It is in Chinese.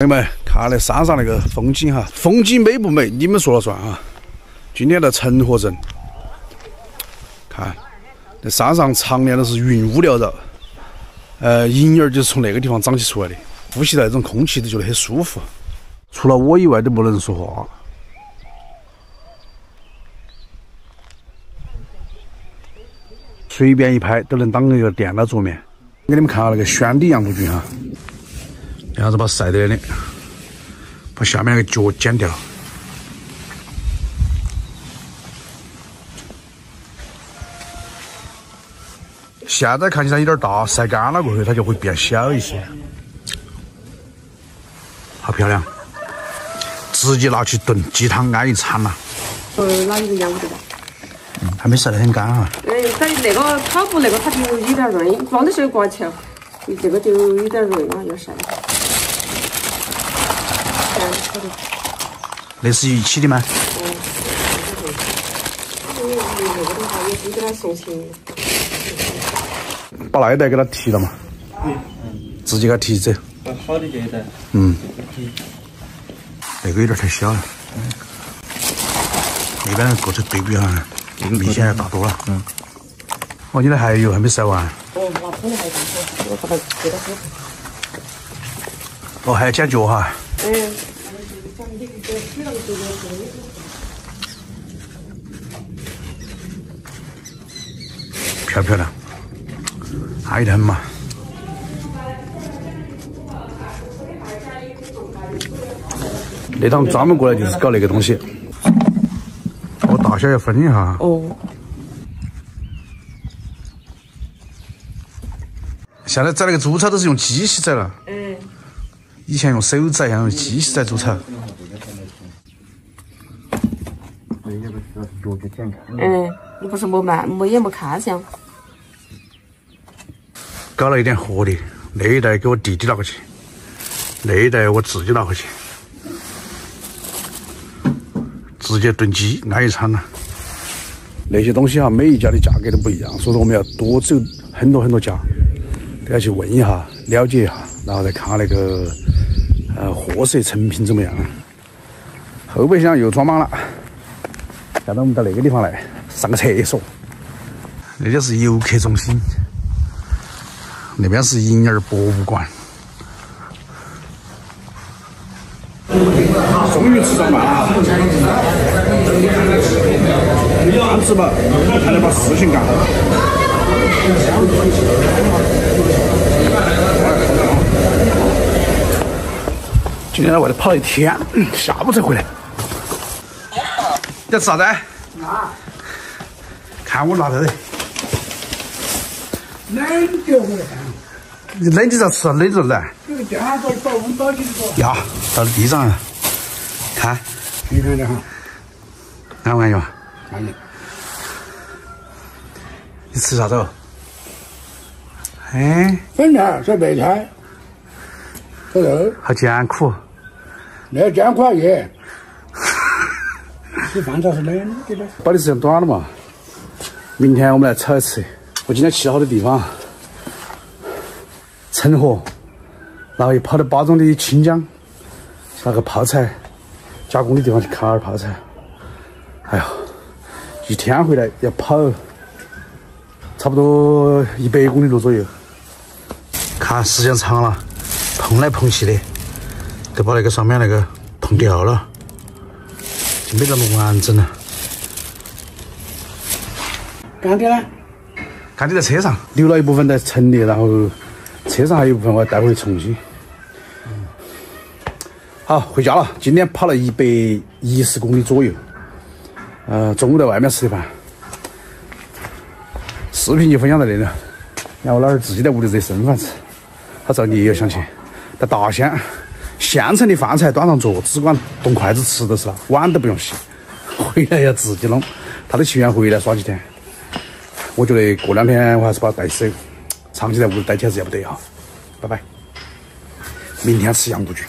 朋友们，看那山上那个风景哈，风景美不美？你们说了算啊！今天在陈河镇，看那山上常年都是云雾缭绕，呃，银儿就是从那个地方长起出来的，呼吸到那种空气都觉得很舒服。除了我以外都没人说话。随便一拍都能当一个电脑桌面。给你们看下那个宣礼羊肚菌哈。这样子把晒得的，把下面那个脚剪掉。现在看起来有点大，晒干了过后它就会变小一些，好漂亮！直接拿去炖鸡汤安一餐了。呃，哪一个羊对吧？嗯，还没晒得很干哈。哎，在那个跑步那个它就有点润，光的时候刮起来，这个就有点润了，要晒。那是一起的吗？把那一袋给他提了嘛？嗯直接给他提走。把好的这一袋。嗯。那个有点太小了。那边个头对比哈，这个明显要大多了。嗯。哦，你那还有还没晒完。哦，拿桶还我把它给他哦，还要剪脚哈。嗯。漂不漂亮？安逸得很嘛。那趟专门过来就是搞那个东西。我，大小要分一下。哦。现在宰那个猪草都是用机器宰了。嗯。以前用手宰，现在用机器宰猪草。嗯，你不是没买，没也没看相。搞了一点活的，那一袋给我弟弟拿过去，那一袋我自己拿回去，直接炖鸡安一餐了。那些东西哈，每一家的价格都不一样，所以说我们要多走很多很多家，都要去问一下，了解一下，然后再看那个呃货色成品怎么样。后备箱又装满了。现在我们到那个地方来上个厕所，那边是游客中心，那边是银儿博物馆。终于吃上饭了，饭吃饱，还得把事情干好。今天在外头跑了一天，下午才回来。要吃啥子？啊！看我拿这的。冷掉回来。你冷就要吃，冷着来。这个电饭煲保温保底的呀，到地上了，看。你看这哈。安不安逸嘛？安逸。你吃啥子？哎。粉菜是白菜。好艰苦。那艰苦也。吃饭才是冷的嘞。保的时间短了嘛。明天我们来炒一次。我今天去了好多地方，陈河，然后又跑到巴中的清江，那个泡菜加工的地方去看下泡菜。哎呀，一天回来要跑差不多一百公里路左右。看时间长了，碰来碰去的，都把那个上面那个碰掉了。就没那么完整了。干爹呢？干爹在车上，留了一部分在城里，然后车上还有一部分我要带回重庆。好，回家了。今天跑了一百一十公里左右。呃，中午在外面吃的饭，视频就分享到这里了。然后老儿自己在屋里热剩饭吃。他找你也要想去，在大仙。现成的饭菜端上桌，只管动筷子吃就是了，碗都不用洗。回来要自己弄，他都情愿回来耍几天。我觉得过两天我还是把他带走，长期在屋里待起还是要不得哈。拜拜，明天吃羊肚菌。